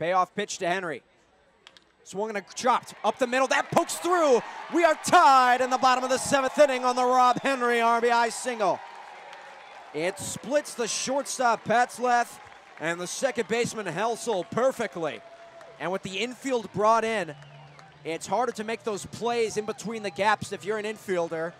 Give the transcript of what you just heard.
Payoff pitch to Henry. Swung and a chopped up the middle. That pokes through. We are tied in the bottom of the seventh inning on the Rob Henry RBI single. It splits the shortstop Patzlath and the second baseman Helsel perfectly. And with the infield brought in, it's harder to make those plays in between the gaps if you're an infielder.